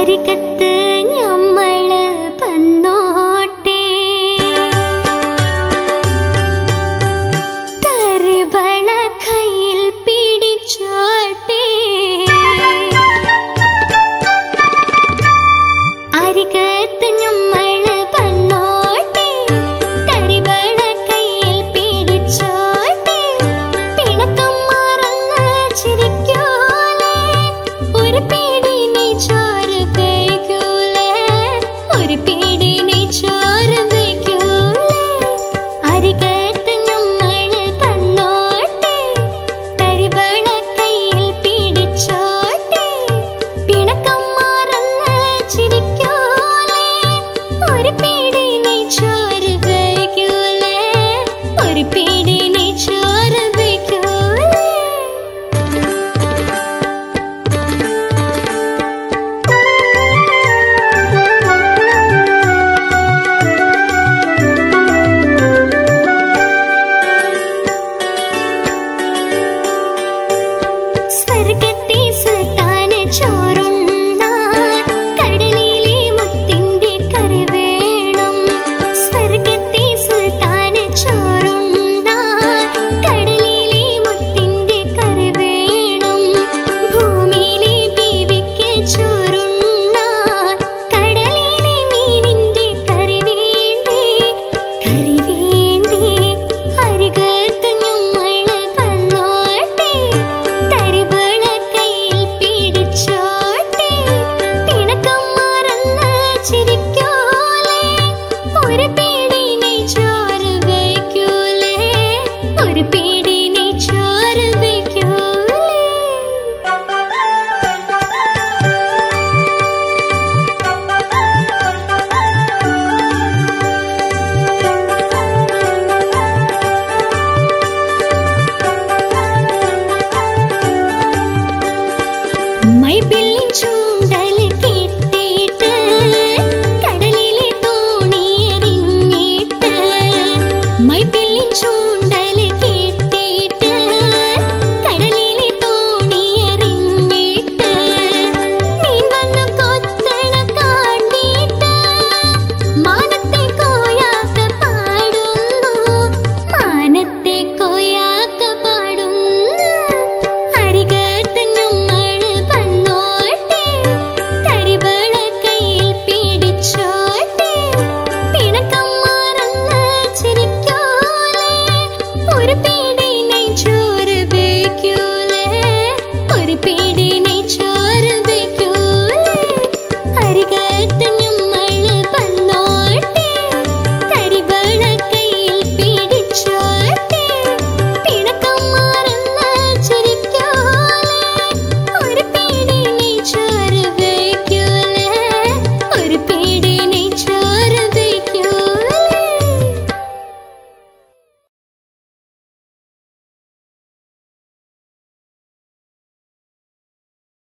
അരികത്ത് ഞാൻ be